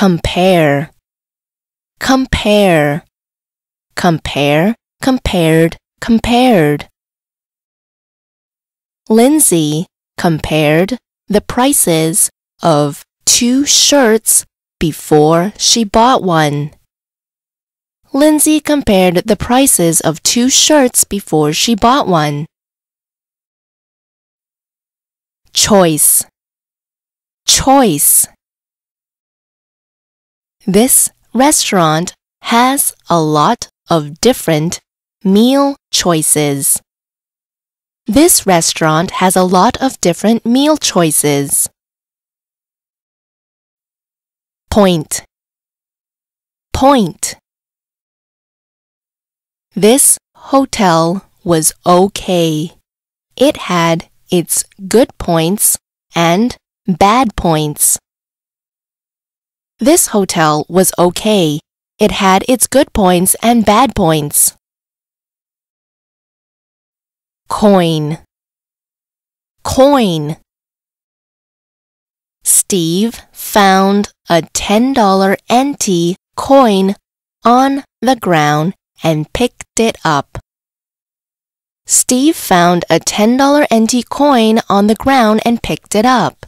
compare, compare, compare, compared, compared. Lindsay compared the prices of two shirts before she bought one. Lindsay compared the prices of two shirts before she bought one. Choice. Choice. This restaurant has a lot of different meal choices. This restaurant has a lot of different meal choices. Point. Point. This hotel was okay. It had its good points and bad points. This hotel was okay. It had its good points and bad points. Coin. Coin. Steve found a $10 NT coin on the ground and picked it up. Steve found a $10 NT coin on the ground and picked it up.